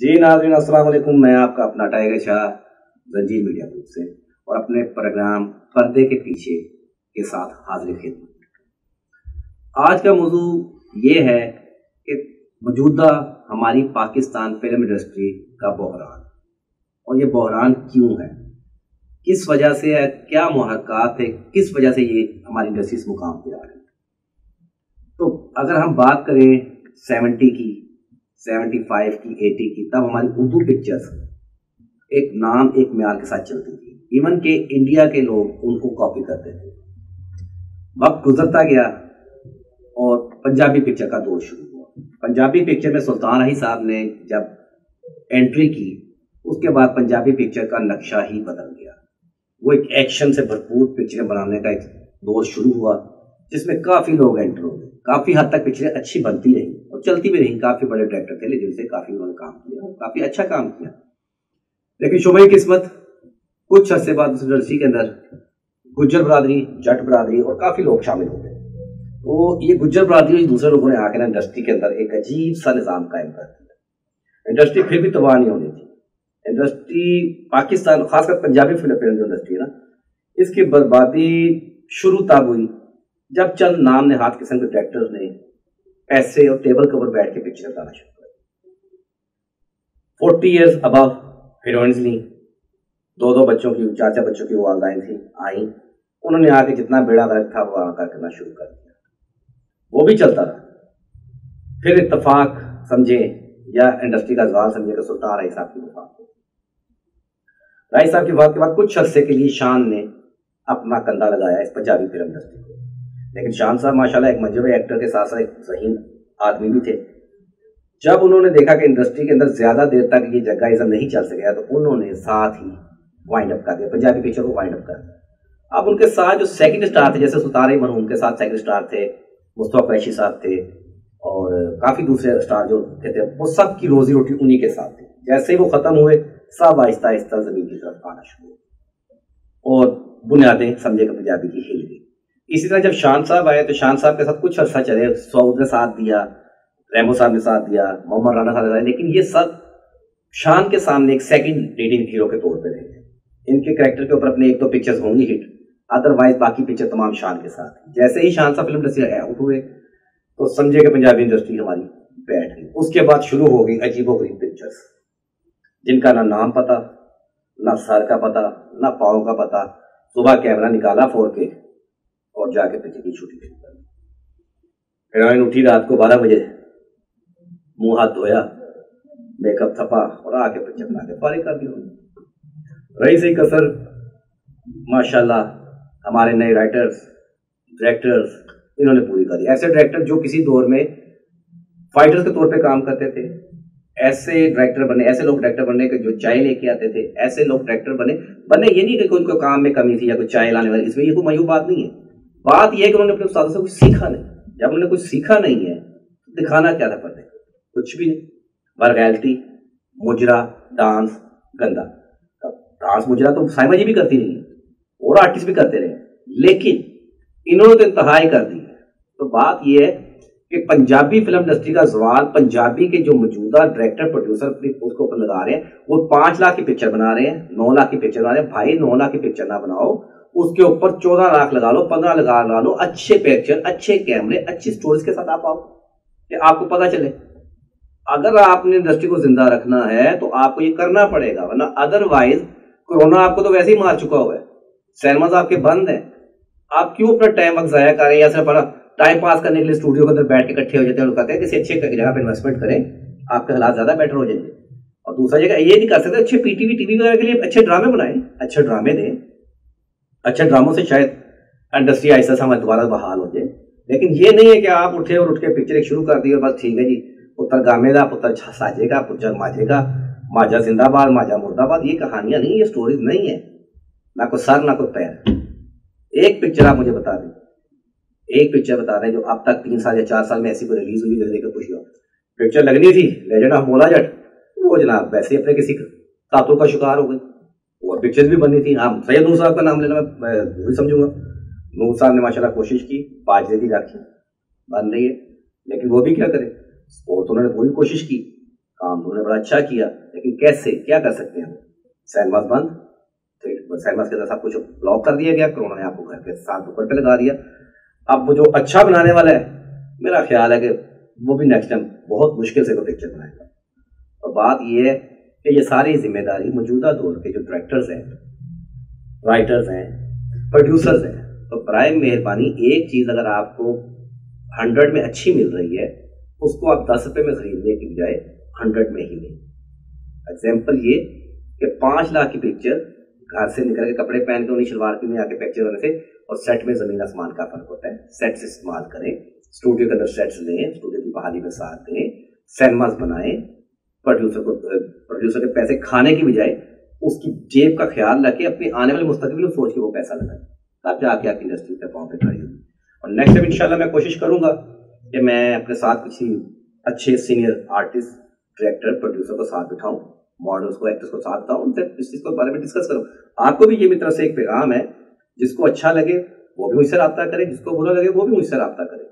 जी, नाजरीन, अस्सलाम वालेकुम। मैं आपका अपना टाइगर शाह, जंजीर मीडिया ग्रुप से, और अपने प्रोग्राम पर्दे के पीछे के साथ हाजिर खिदमत आज का मौजू ये है कि मौजूदा हमारी पाकिस्तान फ़िल्म इंडस्ट्री का बहरान। और ये बहरान क्यों है? किस वजह से है? क्या मुहरकत है? किस वजह से ये हमारी इंडस्ट्री इस मुकाम पर आ रही है? तो अगर हम बात करें सेवेंटी की सेवेंटी फाइव की, एटी की, तब हमारी उर्दू पिक्चर्स एक नाम, एक म्यार के साथ चलती थी। इवन के इंडिया के लोग उनको कॉपी करते थे। वक्त गुजरता गया और पंजाबी पिक्चर का दौर शुरू हुआ। पंजाबी पिक्चर में सुल्तान अही साहब ने जब एंट्री की, उसके बाद पंजाबी पिक्चर का नक्शा ही बदल गया। वो एक एक्शन से भरपूर पिक्चरें बनाने का एक दौर शुरू हुआ, जिसमें काफ़ी लोग एंटर हो गए। काफ़ी हद तक पिक्चरें अच्छी बनती रही। और चलती भी रही, काफ़ी बड़े डायरेक्टर थे, लेकिन जिनसे काफ़ी उन्होंने काम किया, काफ़ी अच्छा काम किया। लेकिन शुभ किस्मत, कुछ अर्से बाद उस इंडस्ट्री के अंदर गुज्जर बरादरी, जट बरादरी और काफ़ी लोग शामिल हो गए। तो ये गुज्जर बरादरी और दूसरे लोगों ने आकर इंडस्ट्री के अंदर एक अजीब सा निज़ाम कायम कर दिया। इंडस्ट्री फिर भी तबाह नहीं होनी थी। इंडस्ट्री पाकिस्तान, खासकर पंजाबी फ़िल्म फ़िल्म इंडस्ट्री है ना, इसकी बर्बादी शुरू तब हुई जब चंद नाम ने हाथ किस्म के डायरेक्टर्स ने पैसे और टेबल कवर बैठ के पिक्चर बनाना शुरू कर फोर्टी ईयर्स अबव हीरोइंस ली दो दो बच्चों की चाचा बच्चों की वालदाएँ थी, आई। उन्होंने आके जितना बेड़ा गर्क था वो आकर करना शुरू कर दिया। वो भी चलता रहा फिर इतफाक समझे, या इंडस्ट्री का जवाल समझे कि सुल्तान राय साहब की वफात राय साहब की वफात के बाद कुछ अरसे के लिए शान ने अपना कंधा लगाया इस पंजाबी फ़िल्म इंडस्ट्री को। लेकिन शान साहब, माशाल्लाह, एक मंजूर एक्टर के साथ साथ एक जहीन आदमी भी थे। जब उन्होंने देखा कि इंडस्ट्री के अंदर ज़्यादा देर तक ये जगह इज्म नहीं चल सकेगा तो उन्होंने साथ ही वाइंड अप कर दिया, पंजाबी पिक्चर को वाइंड अप कर दिया। अब उनके साथ जो सेकंड स्टार थे, जैसे सुतारे मरहूम के साथ सेकंड स्टार थे, मुस्तफ़ा कैशी साहब थे, और काफ़ी दूसरे स्टार जो थे वो सब की रोजी रोटी उन्हीं के साथ थी। जैसे ही वो ख़त्म हुए, सब आहिस्ता आहिस्ता ज़मीन की तरफ़ आना शुरू और बुनियादें समझे कि पंजाबी की हिल गई। इसी तरह जब शान साहब आए तो शान साहब के साथ कुछ अर्सा चले। सऊद ने साथ दिया, रेमो साहब ने साथ दिया, मोहम्मद राना साहब ने लेकिन ये सब शान के सामने एक सेकंड लीडिंग हीरो के तौर पे रहे इनके करेक्टर के ऊपर अपने एक तो पिक्चर्स होंगी हिट अदरवाइज़ बाकी पिक्चर तमाम शान के साथ जैसे ही शान साहब फ़िल्म इंडस्ट्री आउट हुए तो समझे कि पंजाबी इंडस्ट्री हमारी बैठ गई। उसके बाद शुरू हो गई अजीबो गरीब पिक्चर्स जिनका ना नाम पता, ना सर का पता, ना पाओ का पता। सुबह कैमरा निकाला फोर के और जाके पिक्चर की शुरू कर हीरोइन उठी रात को बारह बजे। मुँह हाथ धोया मेकअप थपा और आके पिक्चर बना के फारिग कर दिया। रही सही कसर। माशाल्लाह, हमारे नए राइटर्स डायरेक्टर्स इन्होंने पूरी कर दी। ऐसे डायरेक्टर जो किसी दौर में फाइटर्स के तौर पे काम करते थे, ऐसे डायरेक्टर बने, ऐसे लोग डायरेक्टर बने के जो चाय लेके आते थे, ऐसे लोग डायरेक्टर बने। बने ये नहीं कि उनको काम में कमी थी या कोई चाय लाने वाली, इसमें ये कोई मयूब बात नहीं है। बात यह है कि उन्होंने अपने उस्तादों से कुछ सीखा नहीं। जब उन्होंने कुछ सीखा नहीं है तो दिखाना क्या था पर्दे कुछ भी नहीं। वर्गैलिटी, मुजरा, डांस, गंदा। डांस, मुजरा तो साइमा जी भी करती रही। और आर्टिस्ट भी करते रहे। लेकिन इन्होंने तो इंतहाई कर दी। तो बात यह है कि पंजाबी फ़िल्म इंडस्ट्री का सवाल पंजाबी के जो मौजूदा डायरेक्टर प्रोड्यूसर अपनी उसके ऊपर लगा रहे हैं, वो पाँच लाख की पिक्चर बना रहे हैं, नौ लाख की पिक्चर बना रहे हैं। भाई, नौ लाख की पिक्चर ना बनाओ। उसके ऊपर चौदह लाख लगा लो, पंद्रह लगा लगा लो, अच्छे पिक्चर अच्छे कैमरे, अच्छी स्टोरेज के साथ आप आओ कि आपको पता चले। अगर आपने इंडस्ट्री को ज़िंदा रखना है तो आपको ये करना पड़ेगा, वरना अदरवाइज़ कोरोना आपको तो वैसे ही मार चुका हुआ है। सिनेमाज आपके बंद है। आप क्यों अपना टाइम वक्त जाया करें या सिर्फ़ टाइम पास करने के लिए स्टूडियो के अंदर बैठ के इकट्ठे हो जाते हैं और कहते हैं किसी अच्छे जगह पर इन्वेस्टमेंट करें, आपके हालात ज़्यादा बेटर हो जाएँगे। और दूसरा जगह ये नहीं कर सकते, अच्छे पीटीवी टीवी वगैरह के लिए अच्छे ड्रामे बनाए, अच्छे ड्रामे दें। अच्छे ड्रामों से शायद इंडस्ट्री ऐसा समय दोबारा बहाल हो जाए। लेकिन ये नहीं है कि आप उठे और उठ के पिक्चर एक शुरू कर दी और बस ठीक है जी। पुत्र गामेगा पुत्र साजेगा पुत्र माजेगा, माजा जिंदाबाद, माजा मुर्दाबाद, ये कहानियाँ नहीं, ये स्टोरीज नहीं है। ना कोई सर, ना कोई पैर। एक पिक्चर आप मुझे बता दें। एक पिक्चर बता दें जो अब तक तीन साल या चार साल में ऐसी कोई रिलीज़ हुई जैसे देखकर खुशी हो पिक्चर लगनी थी लेजेंड ऑफ़ मोला जट वो जनाब वैसे अपने किसी कातुल का शिकार हो गई और पिक्चर्स भी बनी थी। हाँ सैयद नूर साहब का नाम लेना मैं भी समझूँगा। नूर साहब ने माशाल्लाह कोशिश की, पाँच दे दी राखी बन रही है। लेकिन वो भी क्या करे? और तो उन्होंने पूरी कोशिश की। काम तो उन्होंने बड़ा अच्छा किया। लेकिन कैसे? क्या कर सकते हैं? सैनमास बंद। तो सैनमास के अंदर सब कुछ ब्लॉक कर दिया गया। कोरोना ने आपको घर के साथ ऊपर पे लगा दिया। अब वो जो अच्छा बनाने वाला है, मेरा ख्याल है कि वो भी नेक्स्ट टाइम बहुत मुश्किल से कोई पिक्चर बनाएगा। और बात यह है कि ये सारी ज़िम्मेदारी मौजूदा दौर के जो डायरेक्टर्स हैं राइटर्स हैं प्रोड्यूसर्स हैं तो बर मेहरबानी एक चीज़ अगर आपको हंड्रेड में अच्छी मिल रही है, उसको आप दस रुपये में खरीदने की बजाय हंड्रेड में ही लें एग्ज़ाम्पल ये कि पाँच लाख की पिक्चर घर से निकल के कपड़े पहन के उन्हीं शलवार में आके पिक्चर होने से और सेट में ज़मीन आसमान का फ़र्क होता है। सेट्स इस्तेमाल करें स्टूडियो के अंदर सेट्स लें स्टूडियो की बहाली में साथ दें सैनमास बनाएँ प्रोड्यूसर को प्रोड्यूसर के पैसे खाने की बजाय उसकी जेब का ख्याल रखे अपने आने वाले मुस्तकबिल सोच के वो पैसा लगाए। तब जाके आपकी इंडस्ट्री पे पाँव खड़ी होगी। और नेक्स्ट टाइम इंशाल्लाह मैं कोशिश करूँगा कि मैं अपने साथ किसी अच्छे सीनियर आर्टिस्ट डायरेक्टर प्रोड्यूसर को साथ बिठाऊँ मॉडल्स को एक्टर्स को साथ बिठाऊं, उनसे इस चीज़ को बारे में डिस्कस करूँ। आपको भी ये मेरी तरफ़ से एक पैगाम है, जिसको अच्छा लगे वो भी मुझसे रब्ता करे, जिसको बुरा लगे वो भी मुझसे रब्ता करे।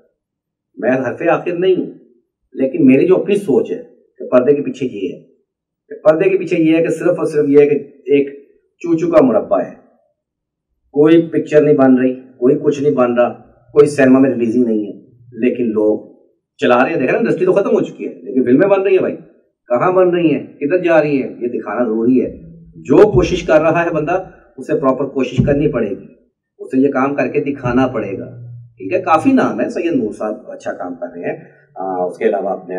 मैं हरफे आखिर नहीं हूँ, लेकिन मेरी जो अपनी सोच है कि पर्दे के पीछे ये है। कि पर्दे के पीछे ये है कि सिर्फ़ और सिर्फ़ ये है कि एक चूचू का मुरब्बा है। कोई पिक्चर नहीं बन रही, कोई कुछ नहीं बन रहा, कोई सिनेमा में रिलीज़ ही नहीं है। लेकिन लोग चला रहे हैं। देखा ना इंडस्ट्री तो खत्म हो चुकी है, लेकिन फ़िल्में बन रही है भाई। कहाँ बन रही है? किधर जा रही है? ये दिखाना ज़रूरी है। जो कोशिश कर रहा है बंदा, उसे प्रॉपर कोशिश करनी पड़ेगी। उसे ये काम करके दिखाना पड़ेगा। ठीक है? काफ़ी नाम है, सैयद नूर साहब अच्छा काम कर रहे हैं। उसके अलावा अपने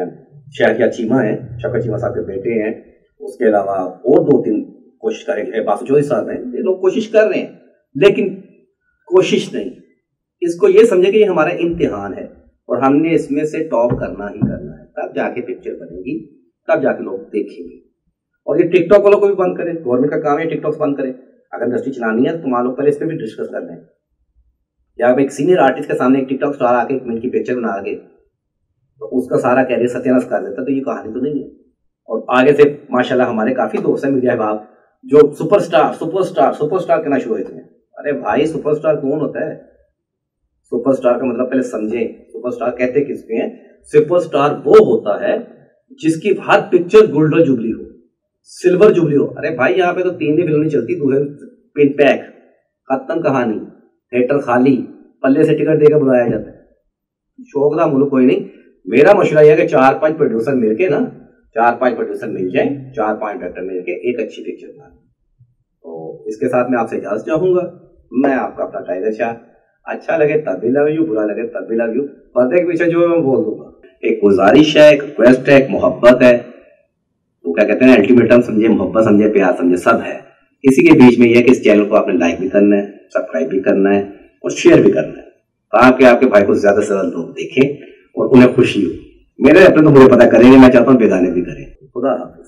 शहरिया चीमा है शकर चीमा साहब के बेटे हैं। उसके अलावा और दो तीन कोशिश करेंगे बासु चौधरी साहब हैं ये लोग कोशिश कर रहे हैं, लेकिन कोशिश नहीं। इसको ये समझे कि ये हमारा इम्तिहान है, और हमने इसमें से टॉप करना ही करना है। तब जाके पिक्चर बनेगी, तब जाके लोग देखेंगे। और ये टिकटॉक वालों को भी बंद करें गवर्नमेंट का काम है टिकटॉक बंद करें। अगर इंडस्ट्री चलानी है तो मान लो पहले इस पर भी डिस्कस कर लें। या एक सीनियर आर्टिस्ट के सामने एक टिकटॉक स्टार आके एक मिनट की पिक्चर बना के तो उसका सारा कैरियर सत्यानाश कर देता तो ये कहानी तो नहीं है। और आगे से, माशाल्लाह, हमारे काफ़ी दोस्त हैं मीडिया विभाग जो सुपरस्टार सुपरस्टार सुपरस्टार कहना शुरू हुए थे अरे भाई सुपरस्टार कौन होता है? सुपरस्टार का मतलब पहले समझे सुपरस्टार कहते किसके हैं? सुपरस्टार वो होता है जिसकी हर पिक्चर गोल्डन जुबली हो सिल्वर जुबली हो। अरे भाई, यहाँ पे तो तीन दिन फ़िल्म चलती, दूसरे पिन पैक खत्म कहानी थिएटर खाली, पल्ले से टिकट देकर बुलाया जाता है। शौक का मुल्क कोई नहीं मेरा मशुरा यह है कि चार पाँच प्रोड्यूसर मिलके ना, चार पाँच प्रोड्यूसर मिल जाए, चार पाँच डायरेक्टर मिलके एक अच्छी पिक्चर बना तो इसके साथ मैं आपसे इजाज़त चाहूँगा। मैं आपका अपना टाइगर शाह अच्छा लगे तब भी लव यू बुरा लगे तब भी लव यू पर्दे के पीछे जो मैं बोल दूँगा। एक गुजारिश है, एक रिक्वेस्ट है, एक मोहब्बत है। वो क्या कहते हैं अल्टीमेटम समझे, मोहब्बत समझे, प्यार समझे, सब है। इसी के बीच में यह कि इस चैनल को आपने लाइक भी करना है सब्सक्राइब भी करना है और शेयर भी करना है। ताकि आपके भाई को ज़्यादा से ज़्यादा लोग देखें। और उन्हें खुशी हो। मेरे अपने तो मुझे पता करेंगे, मैं चाहता हूँ बेगाने भी करें। खुदा हाफिज।